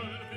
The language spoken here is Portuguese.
Teufel